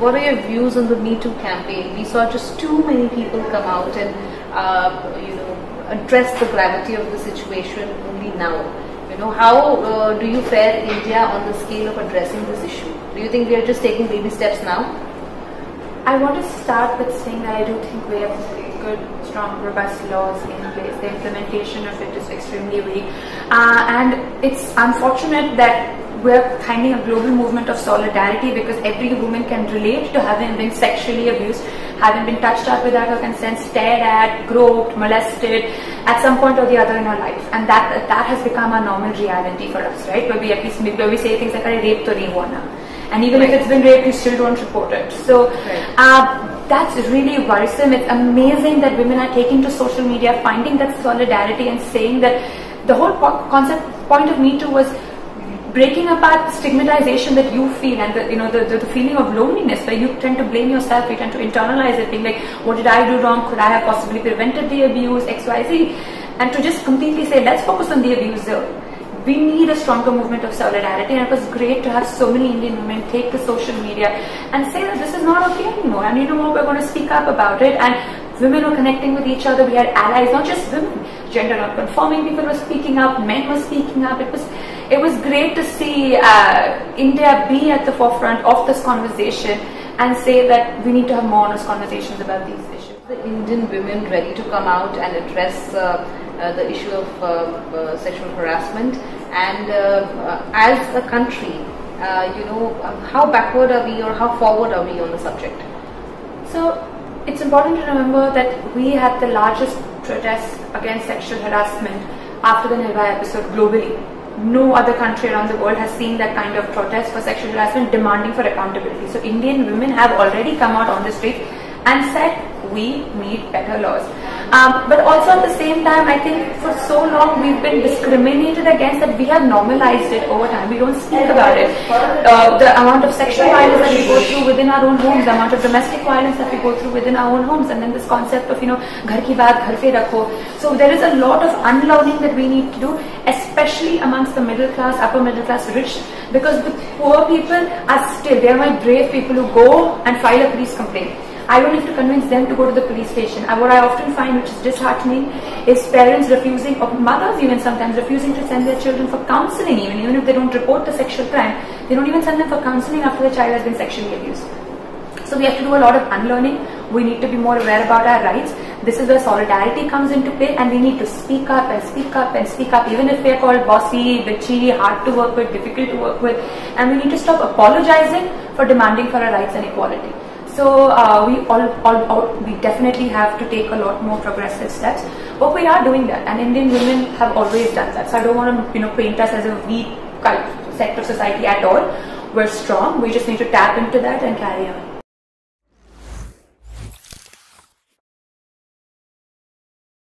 What are your views on the Me Too campaign? We saw just too many people come out and, uh, you know, address the gravity of the situation only now. You know, how uh, do you fare India on the scale of addressing this issue? Do you think we are just taking baby steps now? I want to start with saying that I do think we have good, strong, robust laws in place. The implementation of it is extremely weak. Uh, and it's unfortunate that we're finding a global movement of solidarity because every woman can relate to having been sexually abused, having been touched up without her consent, stared at, groped, molested at some point or the other in her life. And that that has become a normal reality for us, right? Where we at least where we say things like, I raped or and even right. if it's been raped, you still don't report it. So right. uh, that's really worrisome. It's amazing that women are taking to social media, finding that solidarity and saying that the whole concept point of Me Too was breaking apart the stigmatization that you feel and the you know the, the, the, feeling of loneliness where you tend to blame yourself, you tend to internalize it, being like, what did I do wrong? Could I have possibly prevented the abuse? X, Y, Z, and to just completely say, let's focus on the abuser. We need a stronger movement of solidarity and it was great to have so many Indian women take to social media and say that this is not okay anymore and you know what, we're going to speak up about it and women were connecting with each other, we had allies, not just women, gender non-conforming people were speaking up, men were speaking up, it was it was great to see uh, India be at the forefront of this conversation and say that we need to have more honest conversations about these issues. The Indian women ready to come out and address uh, uh, the issue of uh, uh, sexual harassment and as a country, you know, how backward are we or how forward are we on the subject? So it's important to remember that we had the largest protests against sexual harassment after the Nirbhaya episode globally. No other country around the world has seen that kind of protest for sexual harassment demanding for accountability. So Indian women have already come out on the street and said we need better laws. Um, but also at the same time, I think for so long we've been discriminated against that we have normalized it over time. We don't speak about it. Uh, the amount of sexual violence that we go through within our own homes, the amount of domestic violence that we go through within our own homes, and then this concept of, you know, ghar ki baat ghar fe rakho. So there is a lot of unlearning that we need to do, especially amongst the middle class, upper middle class, rich, because the poor people are still, they are my brave people who go and file a police complaint I don't have to convince them to go to the police station. And what I often find, which is disheartening, is parents refusing, or mothers even sometimes refusing to send their children for counseling, even even if they don't report the sexual crime, they don't even send them for counseling after the child has been sexually abused. So we have to do a lot of unlearning. We need to be more aware about our rights. This is where solidarity comes into play, and we need to speak up and speak up and speak up, even if we are called bossy, bitchy, hard to work with, difficult to work with. And we need to stop apologizing for demanding for our rights and equality. So uh, we all, all, all, we definitely have to take a lot more progressive steps. But we are doing that, and Indian women have always done that. So I don't want to you know paint us as a weak sect of society at all. We're strong. We just need to tap into that and carry on.